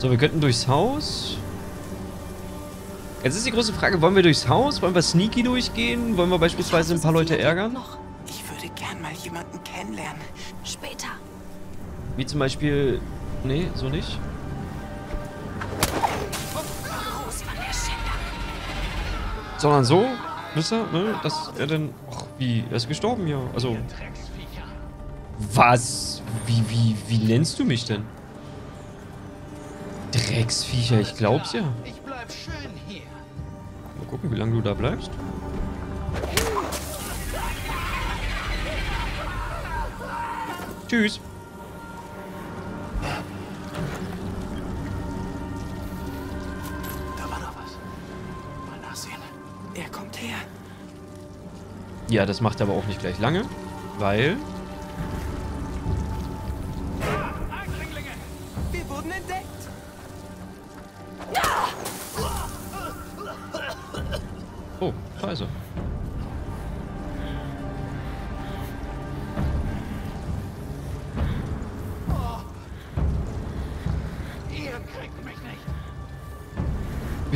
So, wir könnten durchs Haus. Jetzt ist die große Frage, wollen wir durchs Haus? Wollen wir sneaky durchgehen? Wollen wir beispielsweise ein paar Leute ärgern? Noch. Ich würde gern mal jemanden kennenlernen. Später. Wie zum Beispiel... Nee, so nicht. Sondern so, wisst ihr, ne? Dass er dann... Ach, wie? Er ist gestorben, ja. Also... Was? Wie, wie, wie nennst du mich denn? Drecksviecher, ich glaub's ja. Mal gucken, wie lange du da bleibst. Tschüss. Da war noch was. Mal nachsehen. Er kommt her. Ja, das macht aber auch nicht gleich lange, weil...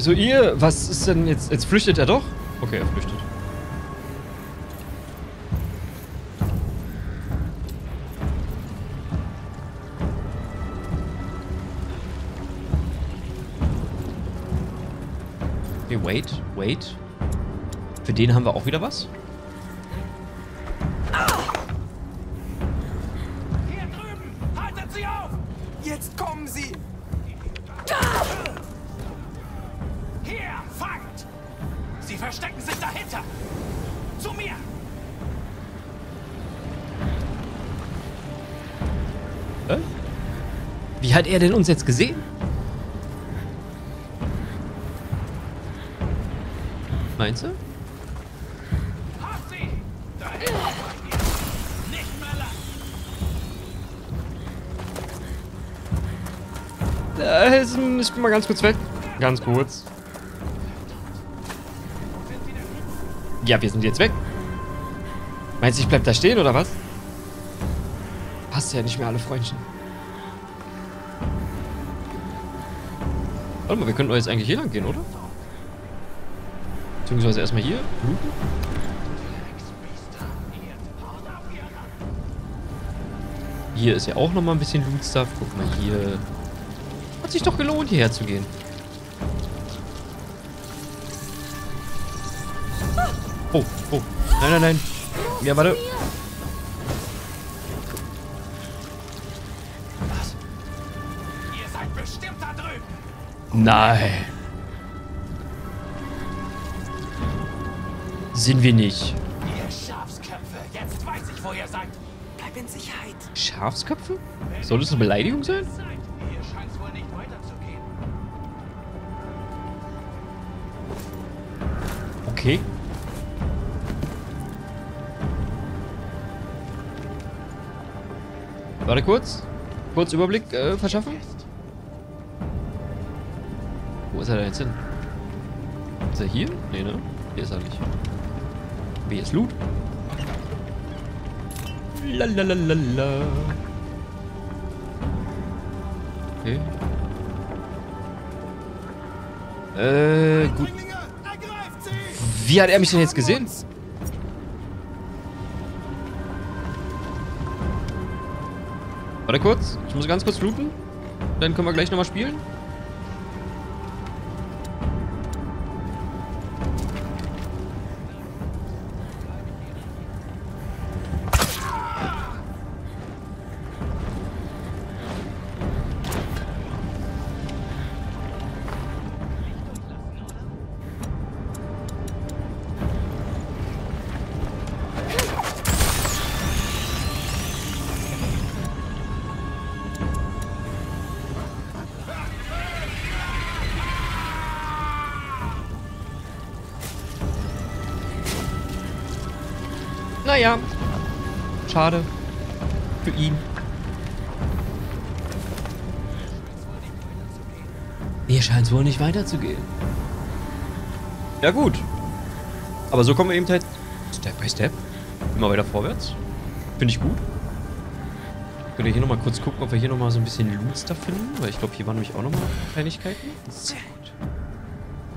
Wieso ihr? Was ist denn jetzt? Jetzt flüchtet er doch? Okay, er flüchtet. Okay, wait, wait. Für den haben wir auch wieder was? Verstecken sich dahinter! Zu mir! Hä? Wie hat er denn uns jetzt gesehen? Meinst du? Äh, ist ich bin mal ganz kurz weg. Ganz kurz. Ja, wir sind jetzt weg. Meinst du, ich bleib da stehen oder was? Passt ja nicht mehr alle Freundchen. Warte mal, wir könnten jetzt eigentlich hier lang gehen, oder? Beziehungsweise erstmal hier. Hier ist ja auch nochmal ein bisschen Loot-Stuff. Guck mal hier. Hat sich doch gelohnt, hierher zu gehen. Oh, oh. Nein, nein, nein. Ja, warte. Was? Ihr seid bestimmt da drüben! Nein. Sind wir nicht. Ihr Schafsköpfe! Jetzt weiß ich, wo ihr seid! Bleib in Sicherheit. Schafsköpfe? Soll das eine Beleidigung sein? Warte kurz. Kurz Überblick äh, verschaffen. Wo ist er denn jetzt hin? Ist er hier? Nee, ne? Hier ist er nicht. Wie ist Loot? Lalalala. Okay. Äh, gut. Wie hat er mich denn jetzt gesehen? Warte kurz. Ich muss ganz kurz looten. Dann können wir gleich nochmal spielen. Schade. Für ihn. Mir scheint es wohl nicht weiterzugehen. Ja gut. Aber so kommen wir eben halt Step by Step. Immer weiter vorwärts. Finde ich gut. Könnt ihr hier nochmal kurz gucken, ob wir hier nochmal so ein bisschen Loot da finden? Weil ich glaube, hier waren nämlich auch nochmal Kleinigkeiten. Sehr gut.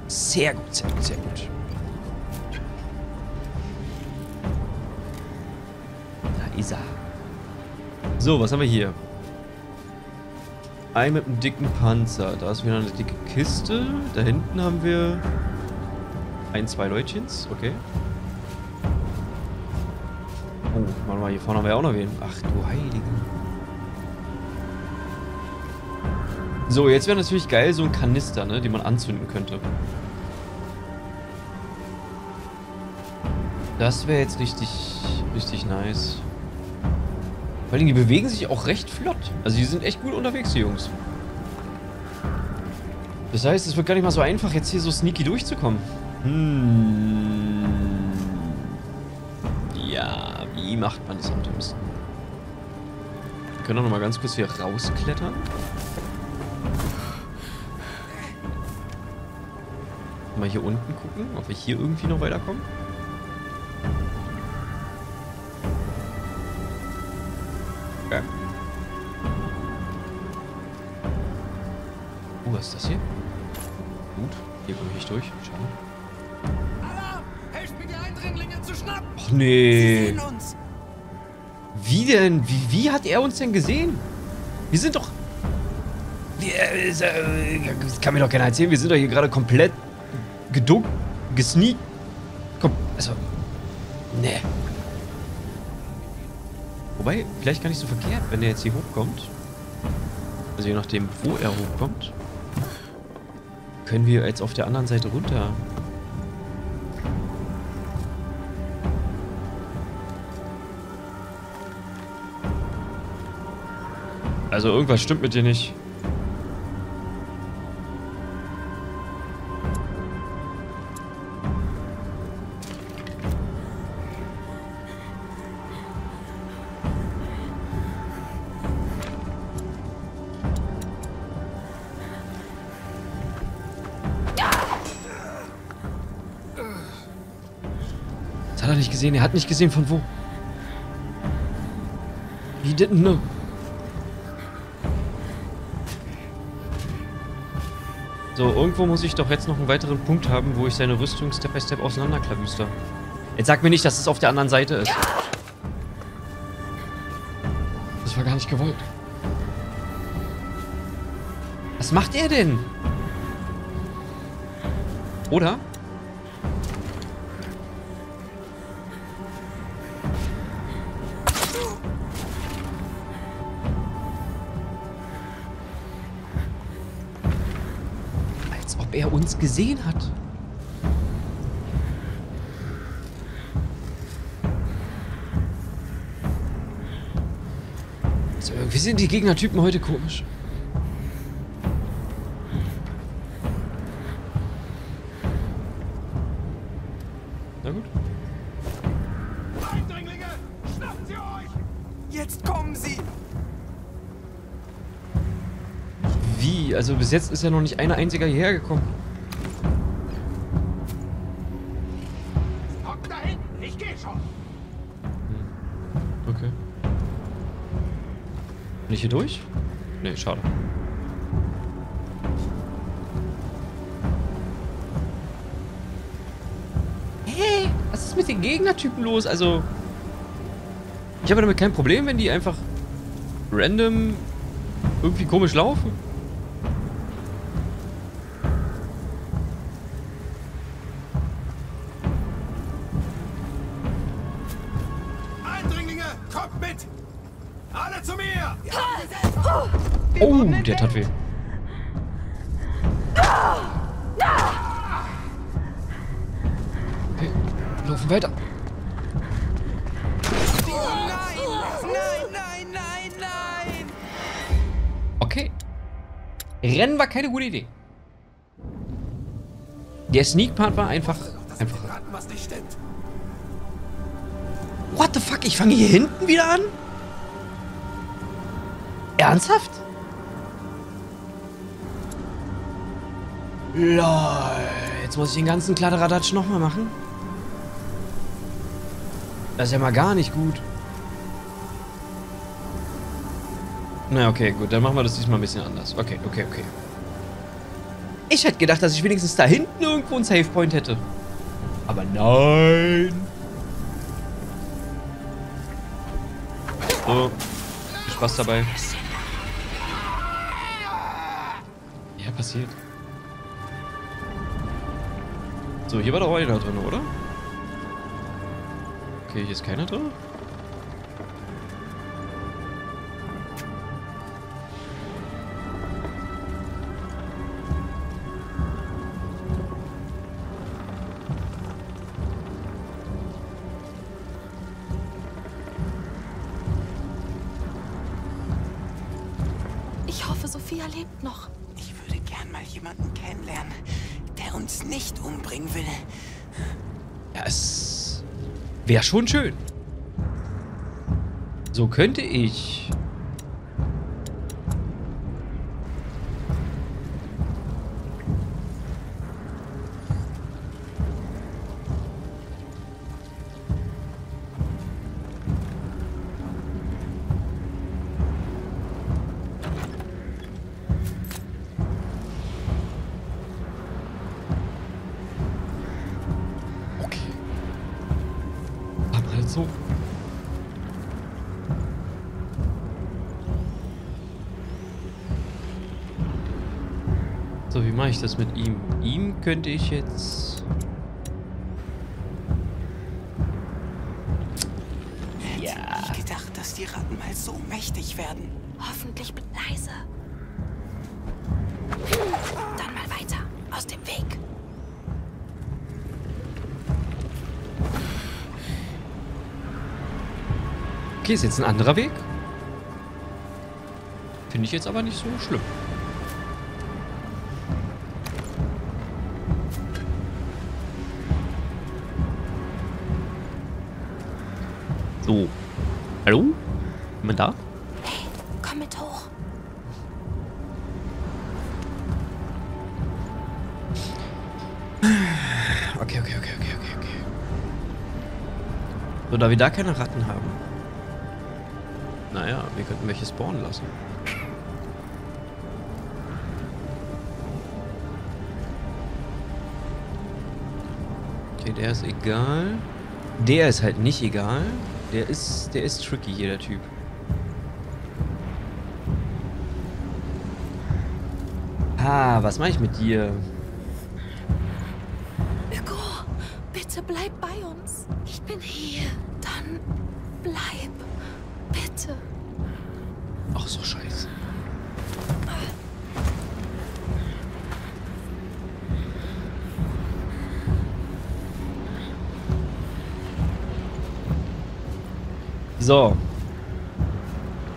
Sehr gut, sehr gut, sehr gut. Ist. So, was haben wir hier? Ein mit einem dicken Panzer. Da ist wieder eine dicke Kiste. Da hinten haben wir ein, zwei Leutchens. Okay. Oh, warte mal, hier vorne haben wir auch noch wen. Ach du Heilige. So, jetzt wäre natürlich geil, so ein Kanister, ne, den man anzünden könnte. Das wäre jetzt richtig, richtig nice. Vor allem, die bewegen sich auch recht flott. Also die sind echt gut unterwegs, die Jungs. Das heißt, es wird gar nicht mal so einfach, jetzt hier so sneaky durchzukommen. Hm. Ja, wie macht man das am dümmsten? Wir können auch noch mal ganz kurz hier rausklettern. Mal hier unten gucken, ob wir hier irgendwie noch weiterkommen. Was ist das hier? Gut, hier komme ich nicht durch. Schade. Alarm! Helft mir, die Eindringlinge zu schnappen! Och Sie nee. Wie denn? Wie, wie hat er uns denn gesehen? Wir sind doch... Wir, äh, das kann mir doch keiner erzählen. Wir sind doch hier gerade komplett geduckt, gesneakt. Kom also... Nee. Wobei, vielleicht gar nicht so verkehrt, wenn er jetzt hier hochkommt. Also je nachdem, wo er hochkommt. Können wir jetzt auf der anderen Seite runter. Also irgendwas stimmt mit dir nicht. Hat nicht gesehen. Von wo. He didn't know. So, irgendwo muss ich doch jetzt noch einen weiteren Punkt haben, wo ich seine Rüstung Step by Step auseinanderklabüster. Jetzt sag mir nicht, dass es auf der anderen Seite ist. Das war gar nicht gewollt. Was macht er denn? Oder? Uns gesehen hat. Also irgendwie sind die Gegnertypen heute komisch. Na gut. Eindringlinge! Schnappen Sie euch! Jetzt kommen sie! Wie? Also bis jetzt ist ja noch nicht einer einziger hierher gekommen. Bin ich hier durch? Nee, schade. Hä? Was ist mit den Gegnertypen los? Also. Ich habe damit kein Problem, wenn die einfach random irgendwie komisch laufen. Tat weh. Okay, laufen weiter. Okay. Rennen war keine gute Idee. Der Sneak-Part war einfach... einfach. What the fuck? Ich fange hier hinten wieder an? Ernsthaft? Lol. Jetzt muss ich den ganzen Kladderadatsch nochmal machen. Das ist ja mal gar nicht gut. Na, okay, gut. Dann machen wir das diesmal ein bisschen anders. Okay, okay, okay. Ich hätte gedacht, dass ich wenigstens da hinten irgendwo einen Save Point hätte. Aber nein. So. Viel Spaß dabei. Ja, passiert. So, hier war doch einer drin, oder? Okay, hier ist keiner drin. Ich hoffe, Sophia lebt noch. Ich würde gern mal jemanden kennenlernen, der uns nicht umbringen will. Ja, es wäre schon schön. So könnte ich. Mache ich das mit ihm? Ihm könnte ich jetzt... Ja. Hätte nie gedacht, dass die Ratten mal so mächtig werden. Hoffentlich leise. Dann mal weiter. Aus dem Weg. Okay, ist jetzt ein anderer Weg. Finde ich jetzt aber nicht so schlimm. Da wir da keine Ratten haben. Naja, wir könnten welche spawnen lassen. Okay, der ist egal. Der ist halt nicht egal. Der ist, der ist tricky hier, der Typ. Ah, was mache ich mit dir? Hugo, bitte bleib bei uns. Ich bin hier. Bitte. Ach so, scheiße. So.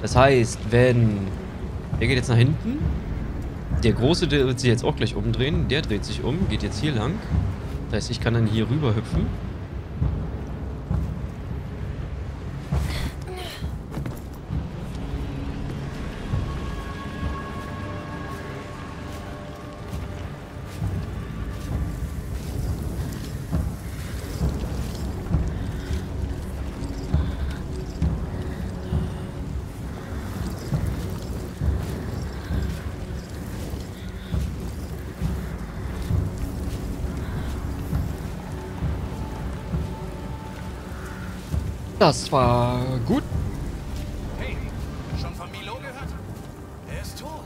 Das heißt, wenn... Der geht jetzt nach hinten. Der Große, der wird sich jetzt auch gleich umdrehen. Der dreht sich um, geht jetzt hier lang. Das heißt, ich kann dann hier rüber hüpfen. Das war gut. Hey, schon von Milo gehört? Er ist tot.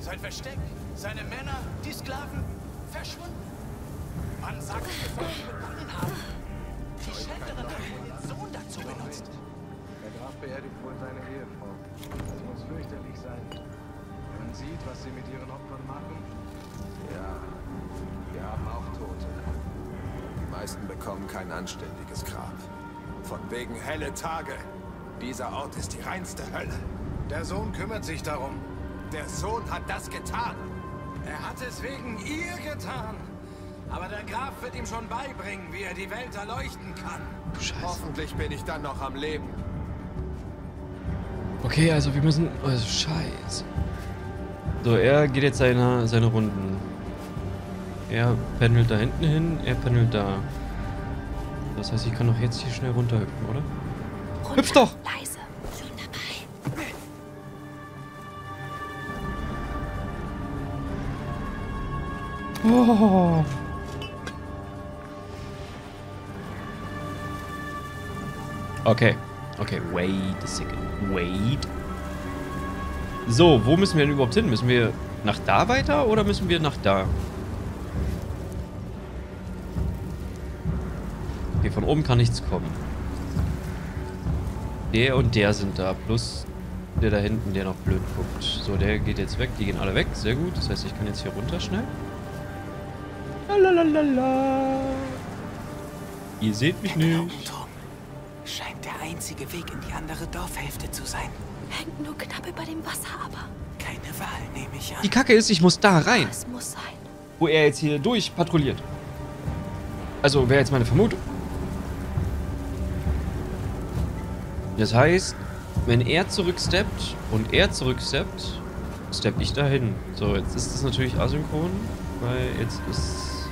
Sein Versteck, seine Männer, die Sklaven, verschwunden. Man sagt, wir sollen ihn begonnen haben. Die Schänderin hat den Sohn dazu benutzt. Der Graf beerdigt wohl seine Ehefrau. Das muss fürchterlich sein. Man sieht, was sie mit ihren Opfern machen. Ja, wir haben auch Tote. Die meisten bekommen kein anständiges Grab. Von wegen helle Tage. Dieser Ort ist die reinste Hölle. Der Sohn kümmert sich darum. Der Sohn hat das getan. Er hat es wegen ihr getan. Aber der Graf wird ihm schon beibringen, wie er die Welt erleuchten kann. Scheiße. Hoffentlich bin ich dann noch am Leben. Okay, also wir müssen... Also scheiße. So, er geht jetzt seine, seine Runden. Er pendelt da hinten hin, er pendelt da. Das heißt, ich kann doch jetzt hier schnell runterhüpfen, oder? Runter, Hüpf doch! Leise. Wunderbar. Oh. Okay. Okay, wait a second. Wait. So, wo müssen wir denn überhaupt hin? Müssen wir nach da weiter oder müssen wir nach da? Von oben kann nichts kommen. Der und der sind da, plus der da hinten, der noch blöd guckt. So, der geht jetzt weg. Die gehen alle weg. Sehr gut. Das heißt, ich kann jetzt hier runter schnell. Lalalala. Ihr seht mich Der nicht. Glaubenturm scheint der einzige Weg in die andere Dorfhälfte zu sein. Hängt nur knapp über dem Wasser, aber Keine Wahl, nehme ich an. Die Kacke ist, ich muss da rein, es muss sein. wo er jetzt hier durch patrouilliert. Also, wäre jetzt meine Vermutung. Das heißt, wenn er zurücksteppt und er zurücksteppt, stepp ich dahin. So, jetzt ist das natürlich asynchron, weil jetzt ist...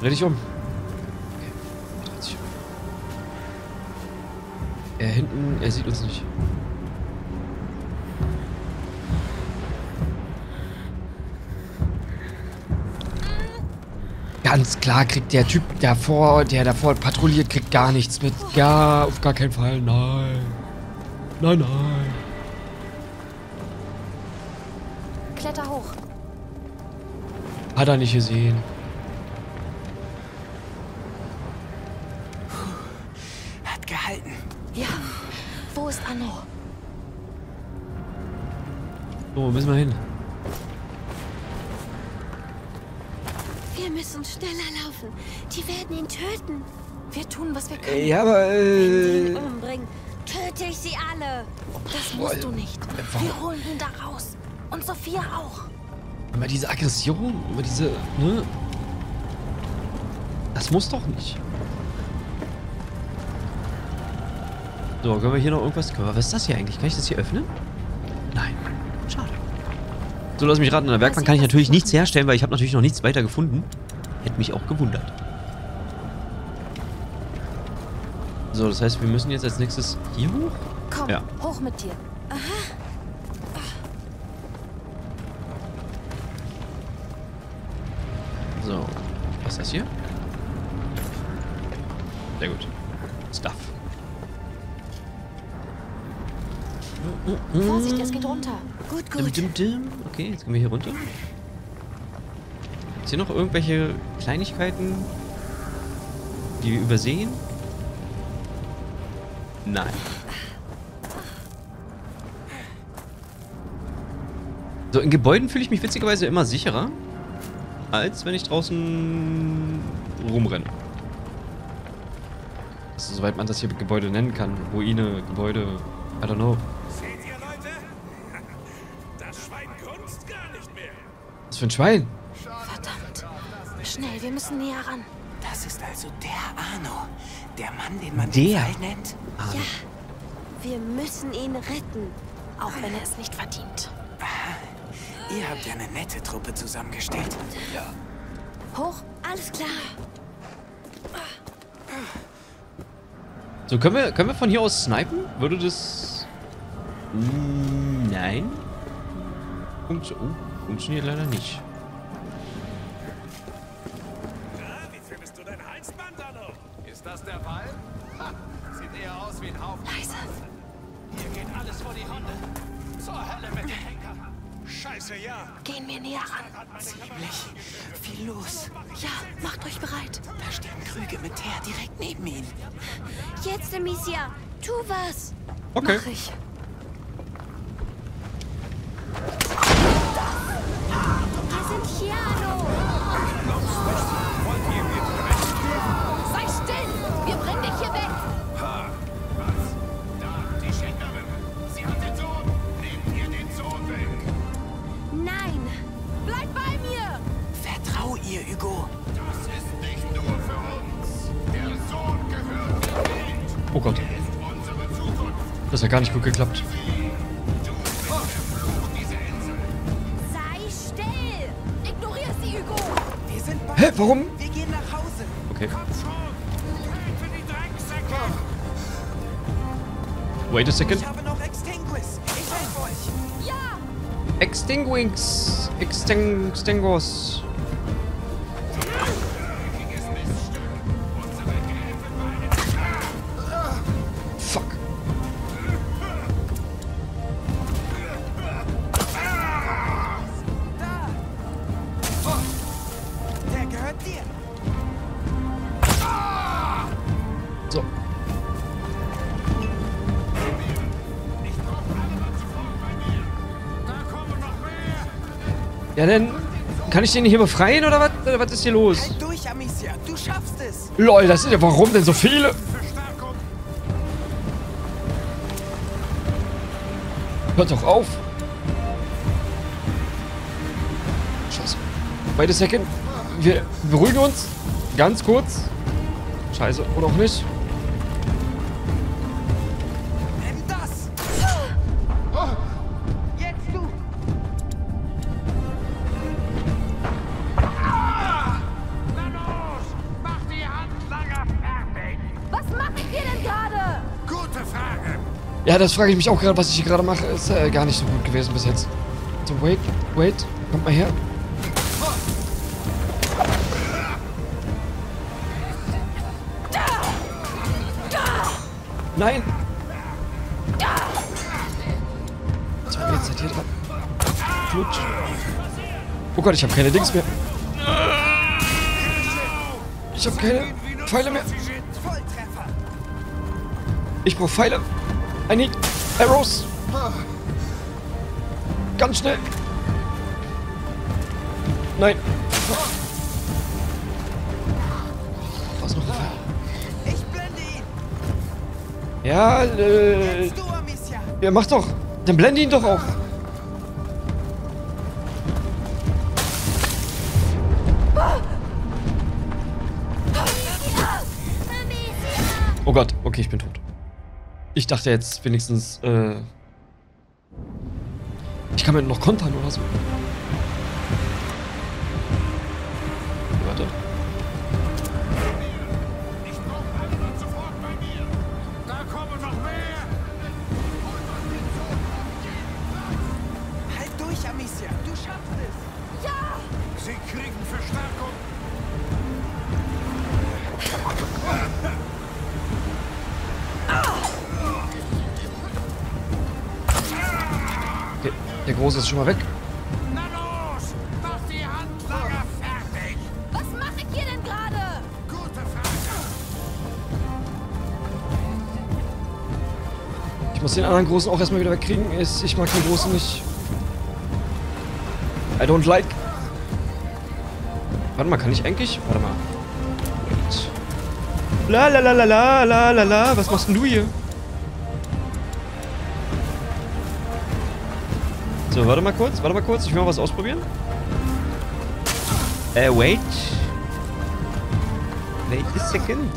Dreh dich um. Okay, er dreht sich um. Er hinten, er sieht uns nicht. Ganz klar kriegt der Typ davor, der davor patrouilliert, kriegt gar nichts mit. Gar, auf gar keinen Fall. Nein. Nein, nein. Kletter hoch. Hat er nicht gesehen. Hat gehalten. Ja. Wo ist Anno? So, wo müssen wir hin? Laufen. Die werden ihn töten. Wir tun, was wir können. Ja, aber Wenn sie ihn äh, umbringen, töte ich sie alle. Das musst du nicht. warum? Wir holen ihn da raus. Und Sophia auch. immer diese Aggression, immer diese, ne? Das muss doch nicht. So, können wir hier noch irgendwas... Können wir, was ist das hier eigentlich? Kann ich das hier öffnen? Nein. Schade. So, lass mich raten. In der Werkbank kann ich natürlich nichts herstellen, weil ich habe natürlich noch nichts weiter gefunden. Hätte mich auch gewundert. So, das heißt, wir müssen jetzt als nächstes hier hoch? Komm, Ja. hoch mit dir. So, was ist das hier? Sehr gut. Stuff. Vorsicht, es geht runter. Gut, Dim, gut. dim, dim. Okay, jetzt gehen wir hier runter. Ist hier noch irgendwelche Kleinigkeiten, die wir übersehen? Nein. So, in Gebäuden fühle ich mich witzigerweise immer sicherer, als wenn ich draußen rumrenne. Also, soweit man das hier Gebäude nennen kann. Ruine, Gebäude, I don't know. Seht ihr, Leute? Das Schwein grunzt gar nicht mehr. Was für ein Schwein? Müssen näher ran. Das ist also der Arno. Der Mann, den man Der? nennt. Ja, wir müssen ihn retten. Auch wenn er es nicht verdient. Ihr habt ja eine nette Truppe zusammengestellt. Hoch. Alles klar. So, können wir, können wir von hier aus snipen? Würde das... Mm, Nein. Funktio oh, funktioniert leider nicht. Jetzt, Amicia. Tu was. Okay. Mach ich. Wir sind hier, Das hat gar nicht gut geklappt. Diese Insel. Sei still. Ignorier sie, Hugo! Wir Ja, dann kann ich den hier befreien oder was? Was ist hier los? Halt durch, Amicia. Du schaffst es. Lol, das ist ja warum denn so viele? Hört doch auf. Scheiße. Wait a second. Wir beruhigen uns. Ganz kurz. Scheiße. Oder auch nicht. Das frage ich mich auch gerade, was ich hier gerade mache. Ist äh, gar nicht so gut gewesen bis jetzt. So, wait, wait. Kommt mal her. Nein! Wir jetzt seid hier dran? Flutsch. Oh Gott, ich habe keine Dings mehr. Ich habe keine Pfeile mehr. Ich brauche Pfeile. I need arrows. Ganz schnell. Nein. Was noch? Ich blende ihn. Ja, äh, ja, mach doch. Dann blende ihn doch auf. Oh Gott, okay, ich bin tot. Ich dachte jetzt wenigstens, äh... Ich kann mir noch kontern oder so. Große ist schon mal weg. Na los, mach die Handlanger fertig. Was mache ich hier denn gerade? Gute Frage. Ich muss den anderen Großen auch erstmal wieder wegkriegen. Ist- Ich mag den Großen nicht. I don't like. Warte mal, kann ich eigentlich? Warte mal. Wait. La la la la la la la la. Was machst denn du hier? So, warte mal kurz, warte mal kurz. Ich will mal was ausprobieren. Äh, wait. Wait a second.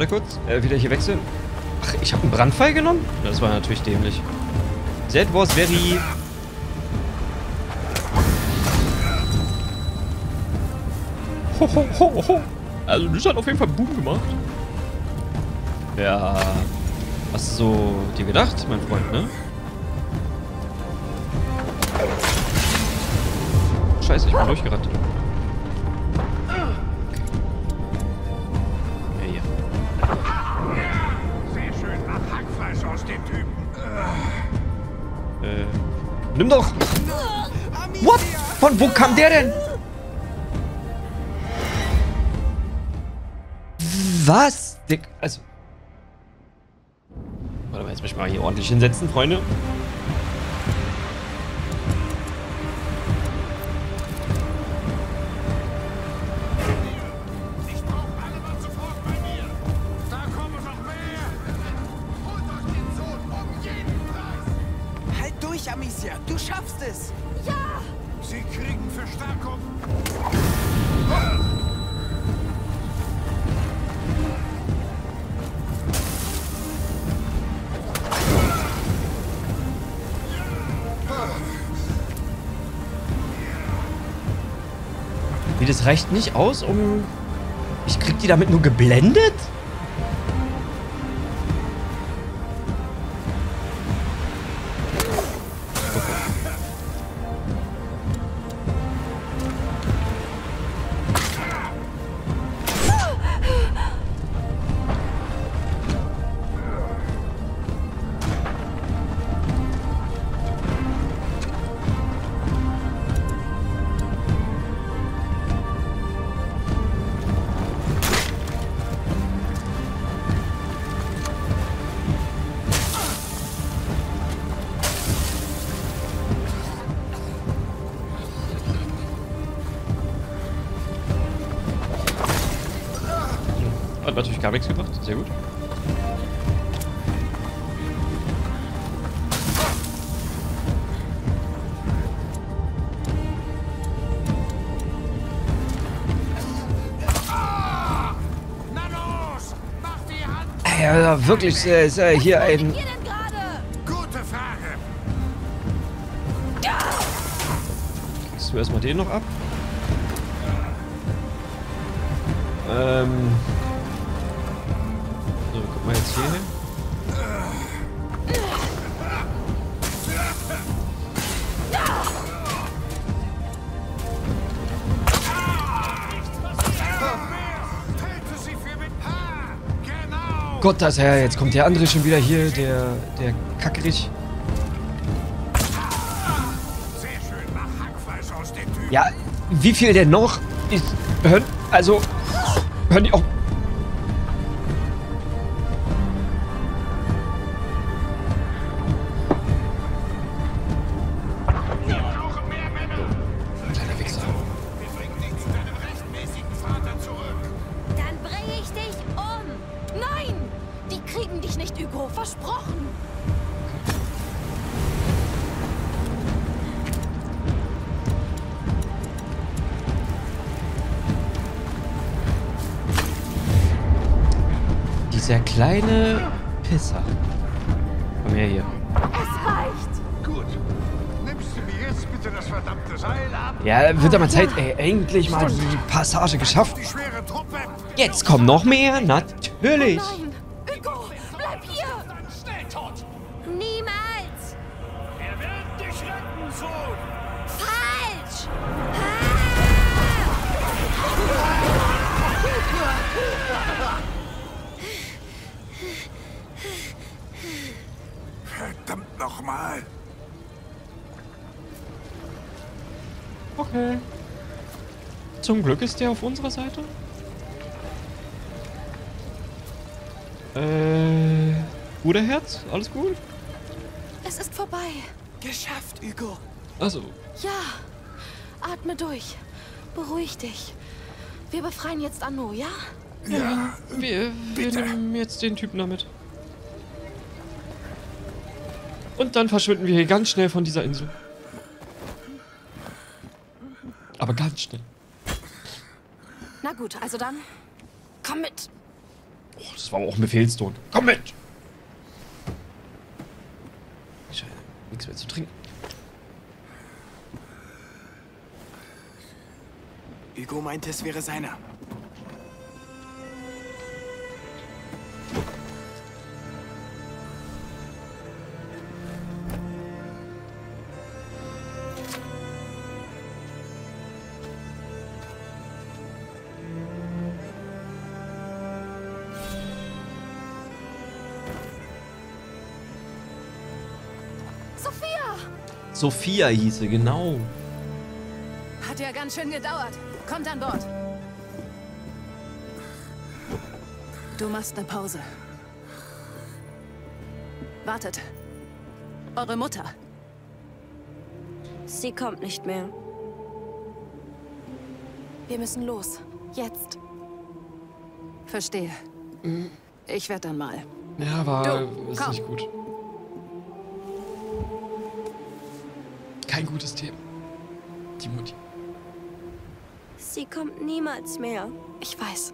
Warte kurz. Äh, wieder hier wechseln. Ach, ich habe einen Brandpfeil genommen? Das war natürlich dämlich. That was very... Ho, ho, ho, ho. Also, das hat auf jeden Fall Boom gemacht. Ja. Hast du so dir gedacht, mein Freund, ne? Scheiße, ich bin durchgerannt. Nimm doch! What? Von wo kam der denn? Was? Dick, also. Warte mal, jetzt muss ich mal hier ordentlich hinsetzen, Freunde. Reicht nicht aus, um... Ich krieg die damit nur geblendet? Hat natürlich gar nichts gebracht. Sehr gut. Ja, wirklich, äh, ist äh, hier ein... Kriegst du erstmal den noch ab? Ähm... Mal jetzt hier hin. Gott, das Herr, jetzt kommt der andere schon wieder hier, der, der Kackerich. Ja, wie viel denn noch? Ich, hören, also, hören die auch... Versprochen. Dieser kleine Pisser. Komm her hier. Es reicht. Gut. Nimmst du mir jetzt bitte das verdammte Seil ab? Ja, wird aber Zeit, ey, endlich mal die Passage geschafft. Truppe! Jetzt kommt noch mehr, natürlich. Ist der auf unserer Seite. Äh, Bruderherz, alles gut? Es ist vorbei. Geschafft, Hugo. Also, Ja. Atme durch. Beruhig dich. Wir befreien jetzt Anno, ja? Ja, wir, wir nehmen jetzt den Typen damit. Und dann verschwinden wir hier ganz schnell von dieser Insel. Aber ganz schnell. Na gut, also dann. Komm mit. Oh, das war aber auch ein Befehlston. Komm mit! Ich habe nichts mehr zu trinken. Hugo meinte, es wäre seiner. Sophia hieße, genau. Hat ja ganz schön gedauert. Kommt an Bord. Du machst eine Pause. Wartet. Eure Mutter. Sie kommt nicht mehr. Wir müssen los. Jetzt. Verstehe. Ich werde dann mal. Ja, war Du, ist komm. nicht gut. Gutes Thema. Die Mutti. Sie kommt niemals mehr. Ich weiß.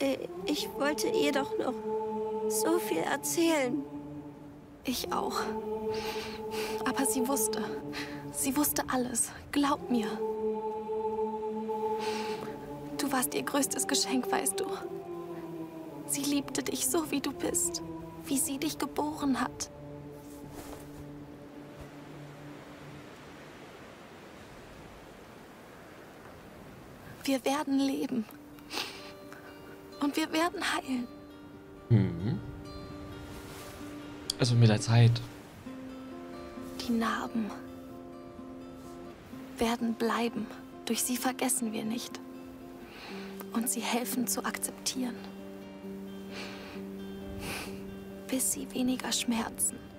Äh, Ich wollte ihr doch noch so viel erzählen. Ich auch. Aber sie wusste. Sie wusste alles. Glaub mir. Du warst ihr größtes Geschenk, weißt du. Sie liebte dich so, wie du bist. Wie sie dich geboren hat. Wir werden leben. Und wir werden heilen. Mhm. Also mit der Zeit. Die Narben werden bleiben. Durch sie vergessen wir nicht. Und sie helfen zu akzeptieren. Bis sie weniger schmerzen.